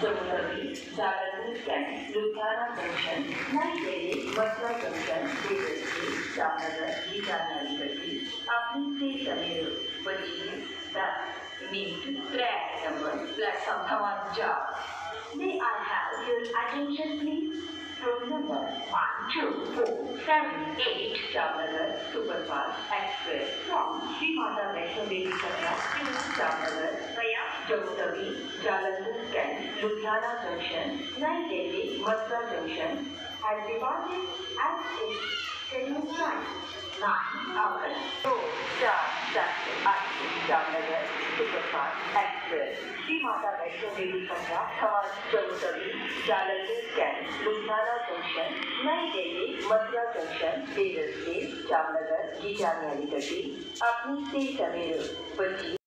thank you. Luthana Junction, Naitele, Mătua Junction, Degrăsie, Zahără, Gizanălgătii, Aprinte Sămiru, Păgini, Da, Mint, Track Number, Platform 1 Job. May I have your attention please? From number 1, 2, 4, 7, 8, Jamnagar Superfast Express from Sri Mata Vaishno to Jamnagar Tawi, Jalandhar Kent, Ludhiana Junction, Nai Delhi, Mathura Junction has departed at its scheduled time. Nine hours, four, चार, सात, आठ, Jamnagar superfast express Shri Mata Vaishno Devi Katra हवाई Tawi Jalandhar cantt Ludhiana junction New Delhi Mathura junction देवस्ते Jamnagar गीजानी अली गड्डी अपनी से सवेरे बची